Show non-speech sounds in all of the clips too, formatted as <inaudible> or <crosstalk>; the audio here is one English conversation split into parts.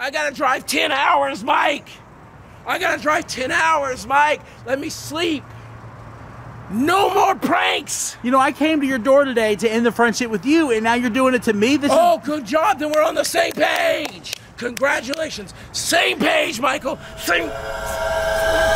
I gotta drive 10 hours, Mike. I gotta drive 10 hours, Mike. Let me sleep. No more pranks. You know, I came to your door today to end the friendship with you, and now you're doing it to me. This Oh, good job. Then we're on the same page. Congratulations. Same page, Michael. Same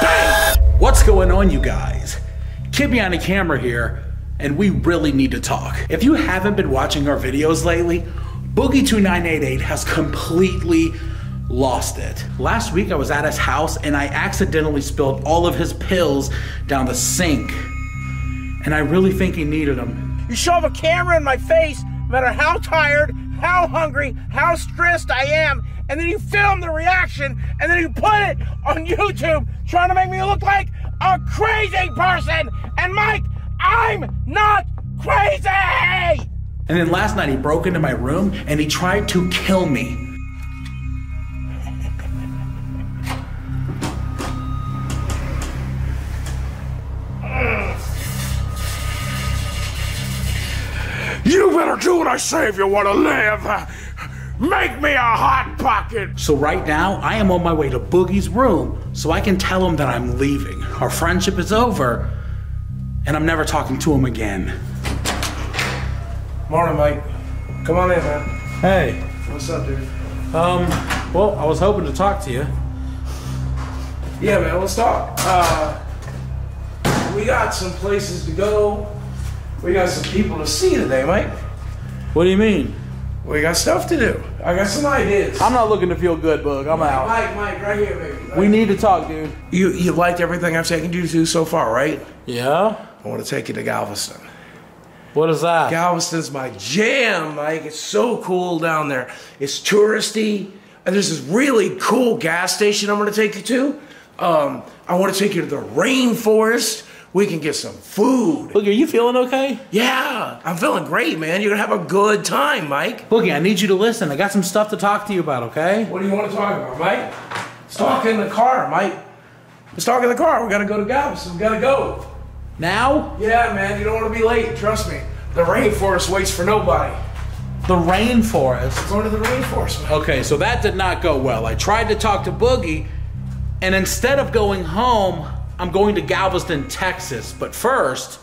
page. What's going on, you guys? Kid behind the camera here, and we really need to talk. If you haven't been watching our videos lately, Boogie2988 has completely lost it. Last week I was at his house and I accidentally spilled all of his pills down the sink. And I really think he needed them. You shove a camera in my face, no matter how tired, how hungry, how stressed I am, and then you film the reaction, and then you put it on YouTube trying to make me look like a crazy person. And Mike, I'm not crazy! And then last night he broke into my room and he tried to kill me. Do what I say if you want to live. Make me a hot pocket. So right now, I am on my way to Boogie's room so I can tell him that I'm leaving. Our friendship is over, and I'm never talking to him again. Morning, Mike. Come on in, man. Hey, What's up, dude? um, well, I was hoping to talk to you. Yeah, man, let's talk. Uh, we got some places to go. We got some people to see today, Mike. What do you mean? We got stuff to do. I got some ideas. I'm not looking to feel good, Boog. I'm out. Mike, Mike, right here, baby. Right We need to talk, dude. You you liked everything I've taken you to so far, right? Yeah? I want to take you to Galveston. What is that? Galveston's my jam, Mike. It's so cool down there. It's touristy. And there's this really cool gas station I'm going to take you to. Um, I want to take you to the rainforest. We can get some food. Boogie, are you feeling okay? Yeah, I'm feeling great, man. You're to have a good time, Mike. Boogie, I need you to listen. I got some stuff to talk to you about, okay? What do you want to talk about, Mike? Let's talk in the car, Mike. Let's talk in the car. We got to go to Galveston. We got to go. Now? Yeah, man. You don't want to be late. Trust me. The rainforest waits for nobody. The rainforest. Going to the rainforest, man. Okay, so that did not go well. I tried to talk to Boogie, and instead of going home, I'm going to Galveston, Texas. But first,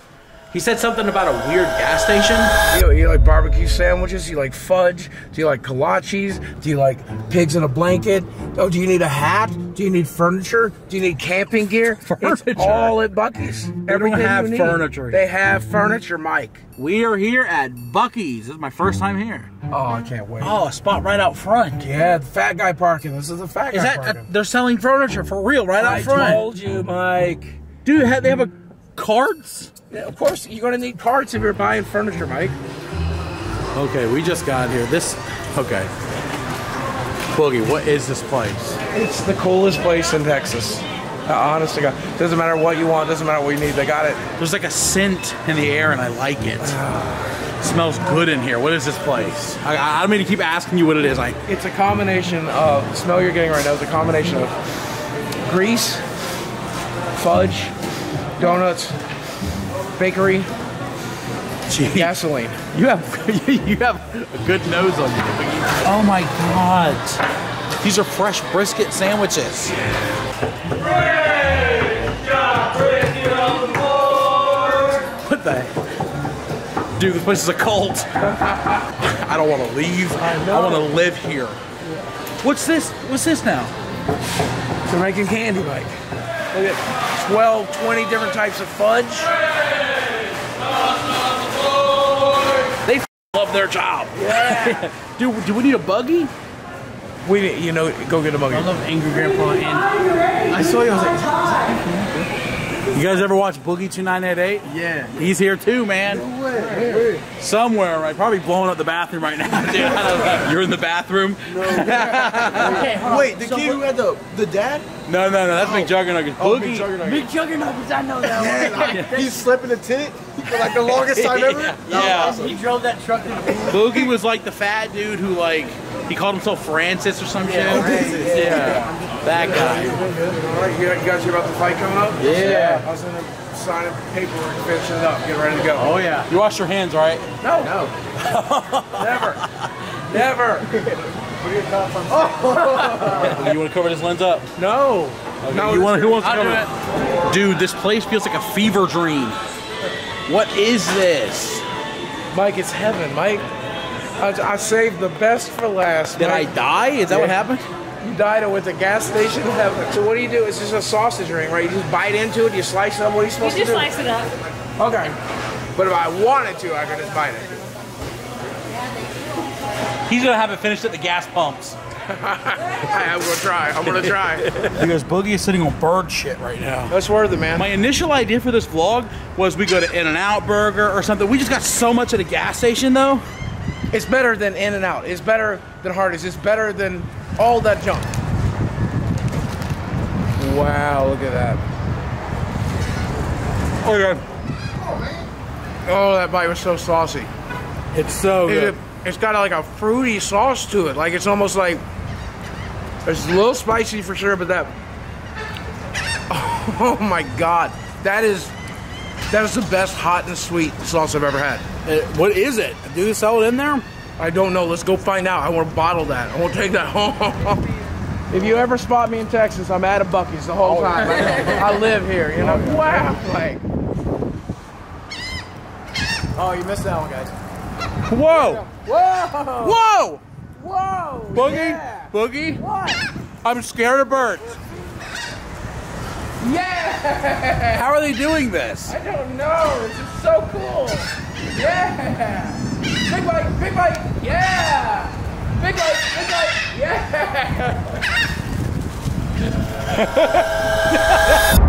he said something about a weird gas station. You, you like barbecue sandwiches? You like fudge? Do you like kolaches? Do you like pigs in a blanket? Oh, do you need a hat? Do you need furniture? Do you need camping gear? Furniture? It's all at Buc-ee's. Everything have you need. furniture. They have furniture, Mike. We are here at Buc-ee's. This is my first time here. Oh, I can't wait. Oh, a spot right out front. Yeah, the fat guy parking. This is the fat Is guy that parking. they're selling furniture for real right out front. I told you, Mike. Dude, ha- they have a carts. Yeah, of course, you're gonna need cards if you're buying furniture, Mike. Okay, we just got here. This okay. Boogie, what is this place? It's the coolest place in Texas. Uh, honest to God, doesn't matter what you want, doesn't matter what you need. They got it. There's like a scent in the air, and I like it. It smells good in here. What is this place? I, I don't mean to keep asking you what it is. I It's a combination of the smell you're getting right now is a combination of grease, fudge, donuts, bakery, gee, gasoline. you have <laughs> you have a good nose on you. Oh my god, these are fresh brisket sandwiches. What the? Dude, this place is a cult. I don't want to leave. I, want to live here. What's this? What's this now? They're making candy, Mike. Look at 12, 20 different types of fudge. They love their job. Yeah. <laughs> Dude, do we need a buggy? we, need- you know, go get a buggy. I love Angry Grandpa. And I saw you. I was like, is that- you guys ever watch Boogie 2988? Yeah. He's here too, man. Somewhere, right? Probably blowing up the bathroom right now, dude. I don't know. You're in the bathroom? <laughs> okay Wait, the kid who had the the dad? No, no, no. That's Big oh. Juggernaut. Oh, Boogie. Big Juggernaut. Big Juggernaut, I know that one. <laughs> Yeah, he slept in a tent for like the longest time ever. That was <laughs> Yeah. awesome. He drove that truck to the Boogie was like the fat dude who, like, he called himself Francis or some shit. Francis. Yeah. That guy. All right, you, you guys hear about the fight coming up? Yeah. I was in there signing paperwork, finishing it up, getting ready to go. Oh, yeah. You wash your hands, right? No. No. Never. Never. <laughs> What are your thoughts on <laughs> You want to cover this lens up? No. Okay, No, you want, who wants to cover do it? Dude, this place feels like a fever dream. What is this? Mike, it's heaven, Mike. I, I saved the best for last. Did Mike. I die? Is that what happened? You died with a gas station heaven. So what do you do? It's just a sausage ring, right? You just bite into it, you slice it up. What are you You supposed just to do? You just slice it up. Okay. But if I wanted to, I could just bite it. He's gonna have it finished at the gas pumps. <laughs> I, I'm gonna try. I'm gonna try. <laughs> Because Boogie is sitting on bird shit right now. That's worth it, man. My initial idea for this vlog was we go to In-N-Out Burger or something. We just got so much at a gas station though. It's better than In and Out. It's better than Hardee's. It's better than all that junk. Wow, look at that. Oh, Okay. Oh, that bite was so saucy. It's so It, it's got like a fruity sauce to it. Like it's almost like it's a little spicy for sure, but that. <laughs> Oh my god, that is that is the best hot and sweet sauce I've ever had. Uh, what is it? Do they sell it in there? I don't know. Let's go find out. I want to bottle that. I want to take that <laughs> home. if you ever spot me in Texas, I'm at a Buc-ee's the whole time. I, I live here. You know. <laughs> Wow. Like. Oh, you missed that one, guys. Whoa! Whoa! Whoa! Whoa! Boogie? Yeah. Boogie? What? I'm scared of birds. Yeah. How are they doing this? I don't know. This is so cool. Yeah. Big bite, big bite. Yeah. Big bite, big bite. Yeah. <laughs>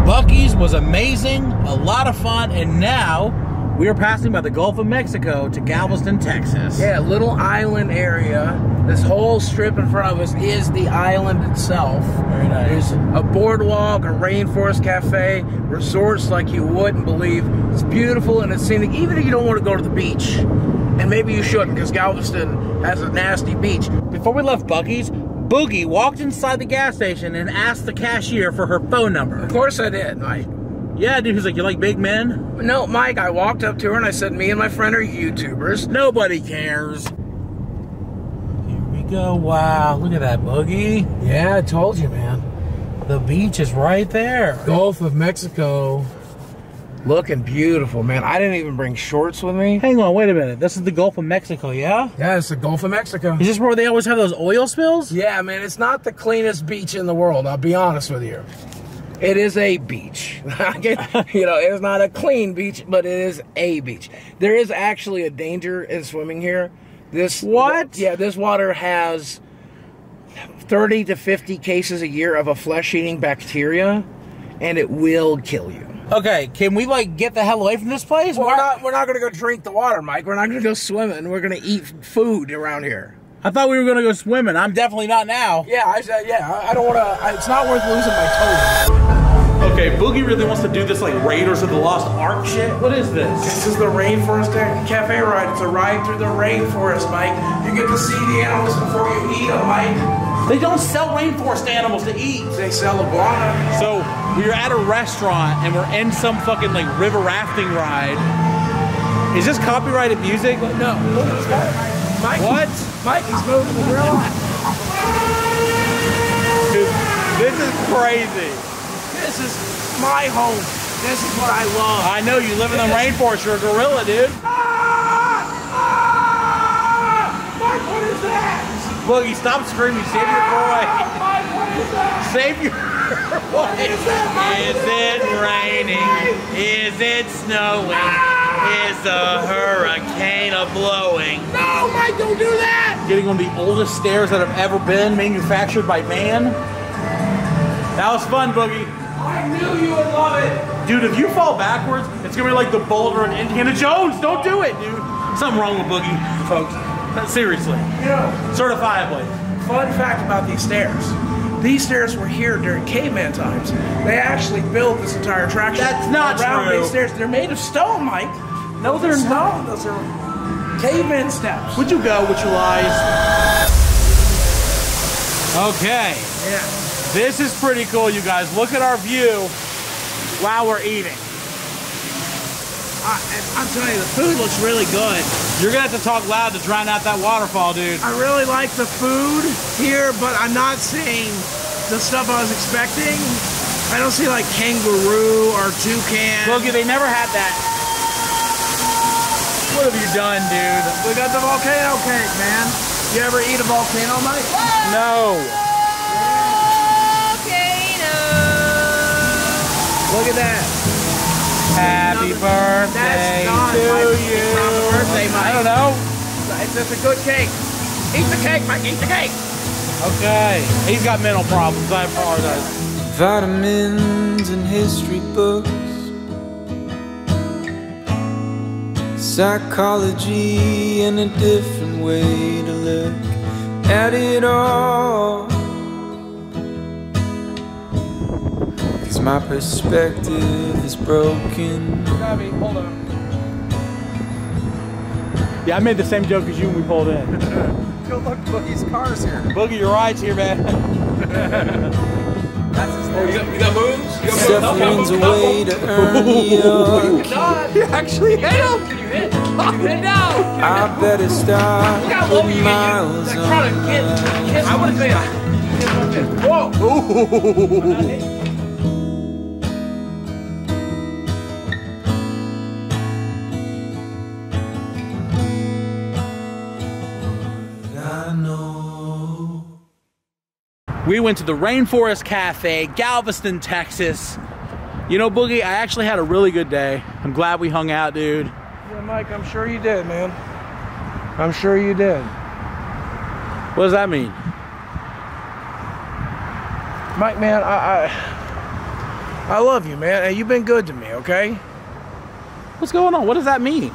Buc-ee's was amazing, a lot of fun, and now we are passing by the Gulf of Mexico to Galveston, Texas. Yeah, little island area. This whole strip in front of us is the island itself. Very nice. There's a boardwalk, a rainforest cafe, resorts like you wouldn't believe. It's beautiful and it's scenic, even if you don't want to go to the beach. And maybe you shouldn't, because Galveston has a nasty beach. Before we left Buc-ee's, Boogie walked inside the gas station and asked the cashier for her phone number. Of course I did. Yeah, dude, he's like, you like big men? No, Mike, I walked up to her and I said, me and my friend are YouTubers. Nobody cares. Here we go. Wow, look at that, Boogie. Yeah, I told you, man. The beach is right there. Gulf of Mexico. Looking beautiful, man. I didn't even bring shorts with me. Hang on, wait a minute. This is the Gulf of Mexico, yeah? Yeah, it's the Gulf of Mexico. Is this where they always have those oil spills? Yeah, man, it's not the cleanest beach in the world, I'll be honest with you. It is a beach. <laughs> You know, it's not a clean beach, but it is a beach. There is actually a danger in swimming here. This What? Yeah, this water has 30 to 50 cases a year of a flesh-eating bacteria, and it will kill you. Okay, can we like get the hell away from this place? Well, we're not we're not gonna go drink the water, Mike. We're not gonna go swimming. We're gonna eat food around here. I thought we were gonna go swimming. I'm definitely not now. Yeah, I said yeah. I, I don't want to. It's not worth losing my toes. Okay, Boogie really wants to do this like Raiders of the Lost Ark shit. What is this? This is the Rainforest Cafe ride. It's a ride through the rainforest, Mike. You get to see the animals before you eat them, Mike. They don't sell rainforest animals to eat. They sell iguana. So we are at a restaurant and we're in some fucking like river rafting ride. Is this copyrighted music? No, look at this guy. Mike. What? Mike, he's moving the grill. This is crazy. This is my home. This is what I love. I know you live in the rainforest. You're a gorilla, dude. Ah! Ah! Mike, what is that? Boogie, stop screaming. Save your boy. Mike, what is that? Save your boy. is that, Mike? Is it raining? Is it snowing? Is a hurricane a blowing? No, Mike, don't do that. Getting on the oldest stairs that have ever been manufactured by man. That was fun, Boogie. I knew you would love it. Dude, if you fall backwards, it's gonna be like the boulder in Indiana Jones. Don't do it, dude. Something wrong with Boogie, folks. Uh, seriously. You know, Certifiably. fun fact about these stairs. These stairs were here during caveman times. They actually built this entire attraction. That's not around true. these stairs. They're made of stone, Mike. No, they're stone. Those are caveman steps. Would you go with your lies? Okay. Yeah. This is pretty cool, you guys. Look at our view while we're eating. I, I'm telling you, the food looks really good. You're gonna have to talk loud to drown out that waterfall, dude. I really like the food here, but I'm not seeing the stuff I was expecting. I don't see like kangaroo or toucan. Boogie, they never had that. What have you done, dude? We got the volcano cake, man. You ever eat a volcano, Mike? No. Volcano. Look at that. Happy birthday not to my- you. it's birthday, Mike. I don't know. It's just a good cake. Eat the cake, Mike. Eat the cake. Okay. He's got mental problems. I apologize. Vitamins and history books, psychology, and a different way to look at it all. Cause my perspective is broken. hold on. Yeah, I made the same joke as you when we pulled in. <laughs> Go look, Boogie's car's here. Boogie, your ride's here, man. <laughs> Oh, you got, you got moves? You got Suffering's a way to earn your <laughs> You actually hit him! I better start putting miles on. I want to say I We went to the Rainforest Cafe, Galveston, Texas. You know, Boogie, I actually had a really good day. I'm glad we hung out, dude. Yeah, Mike, I'm sure you did, man. I'm sure you did. What does that mean? Mike, man, I, I, I love you, man, and you've been good to me, okay? What's going on? What does that mean?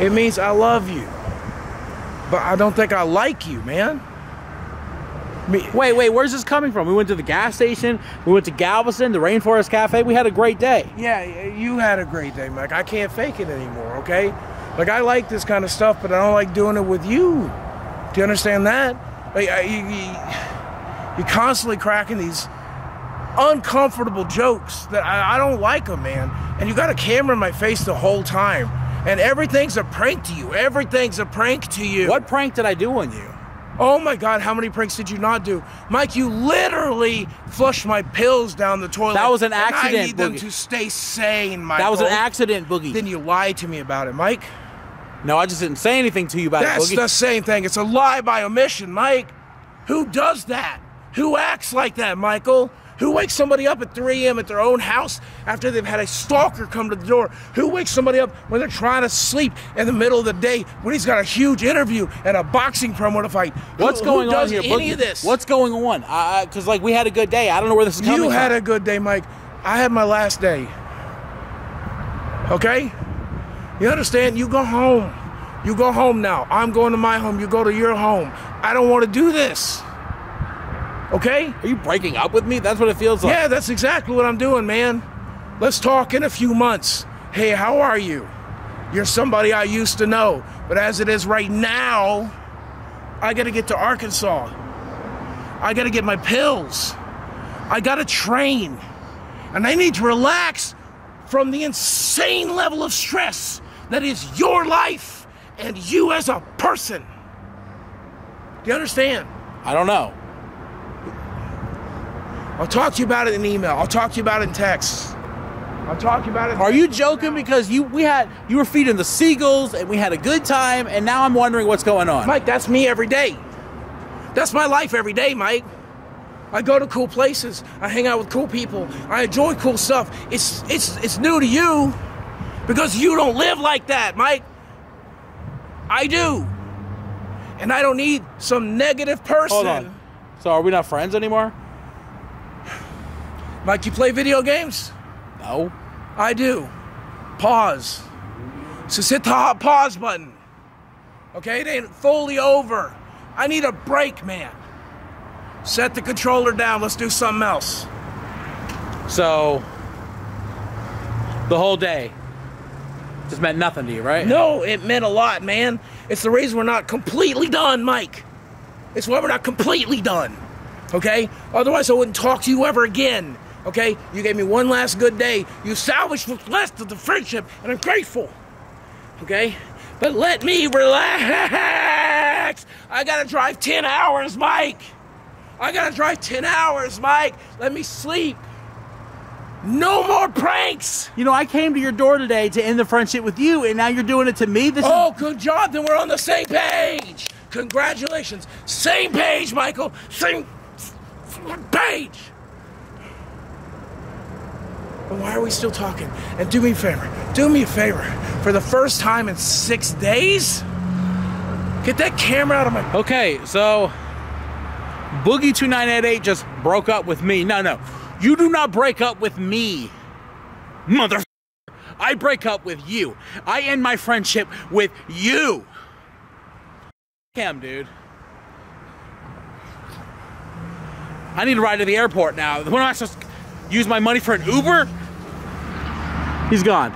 It means I love you, but I don't think I like you, man. Me, Wait, wait, where's this coming from? We went to the gas station, we went to Galveston, the Rainforest Cafe. We had a great day. yeah, you had a great day, Mike. I can't fake it anymore, okay? Like I like this kind of stuff, but I don't like doing it with you. Do you understand that? Like I- you, you, you're constantly cracking these uncomfortable jokes that I, I don't like them, man. And you got a camera in my face the whole time, and everything's a prank to you. Everything's a prank to you. What prank did I do on you? Oh my God, how many pranks did you not do? Mike, you literally flushed my pills down the toilet. That was an accident, I need them to stay sane, Mike. That was an accident, Boogie. Then you lied to me about it, Mike. No, I just didn't say anything to you about That's it, Boogie. the same thing. It's a lie by omission, Mike. Who does that? Who acts like that, Michael? Who wakes somebody up at 3 a.m. at their own house after they've had a stalker come to the door? Who wakes somebody up when they're trying to sleep in the middle of the day when he's got a huge interview and a boxing promo to fight? What's Who- going who on here, any of this? What's going on? Because like we had a good day. I don't know where this is coming You had from. a good day, Mike. I had my last day. Okay? You understand? You go home. You go home now. I'm going to my home. You go to your home. I don't want to do this. Okay? Are you breaking up with me? That's what it feels like. Yeah, that's exactly what I'm doing, man. Let's talk in a few months. Hey, how are you? You're somebody I used to know. But as it is right now, I got to get to Arkansas. I got to get my pills. I got to train. And I need to relax from the insane level of stress that is your life and you as a person. Do you understand? I don't know. I'll talk to you about it in email. I'll talk to you about it in text. I'll talk to you about it. Are you joking? Because you we had you were feeding the seagulls and we had a good time, and now I'm wondering what's going on. Mike, that's me every day. That's my life every day, Mike. I go to cool places. I hang out with cool people. I enjoy cool stuff. It's it's it's new to you because you don't live like that, Mike. I do. And I don't need some negative person. Hold on. So are we not friends anymore? Mike, you play video games? No. I do. Pause. So hit the hot pause button. Okay, it ain't fully over. I need a break, man. Set the controller down. Let's do something else. So the whole day just meant nothing to you, right? No, it meant a lot, man. It's the reason we're not completely done, Mike. It's why we're not completely done. Okay? Otherwise, I wouldn't talk to you ever again. Okay? You gave me one last good day. You salvaged what's left of the friendship, and I'm grateful. Okay? But let me relax. I gotta drive 10 hours, Mike. I gotta drive 10 hours, Mike. Let me sleep. No more pranks. You know, I came to your door today to end the friendship with you, and now you're doing it to me. This Oh, good job. Then we're on the same page. Congratulations. Same page, Michael. Same page. But why are we still talking? And do me a favor. Do me a favor. For the first time in six days, get that camera out of my. okay. So, Boogie two nine eight eight just broke up with me. No, no, you do not break up with me, mother. I break up with you. I end my friendship with you. Cam, dude. I need to ride to the airport now. When am I supposed to use my money for an Uber? He's gone.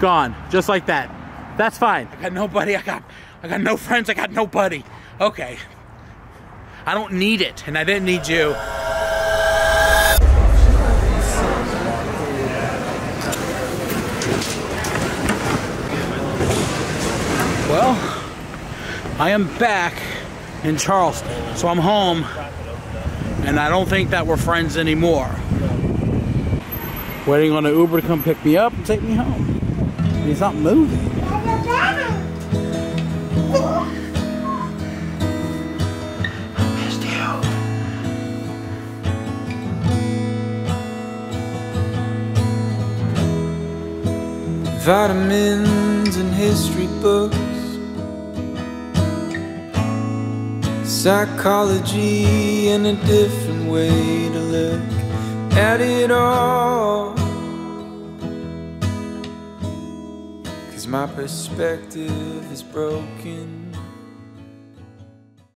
Gone. Just like that. That's fine. I got nobody. I got I got no friends. I got nobody. Okay. I don't need it, and I didn't need you. Well, I am back in Charleston, so I'm home, and I don't think that we're friends anymore. Waiting on an Uber to come pick me up and take me home. He's not moving. Vitamins and history books, psychology, and a different way to look at it all. My perspective is broken.